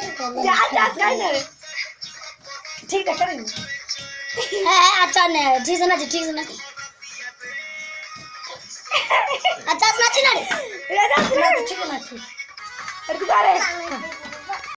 ठीक है अच्छा नहीं ठीक अच्छा, सुना ठीक सुना अच्छा सुना ठीक ना ठीक सुना ठीक अरे तू आ है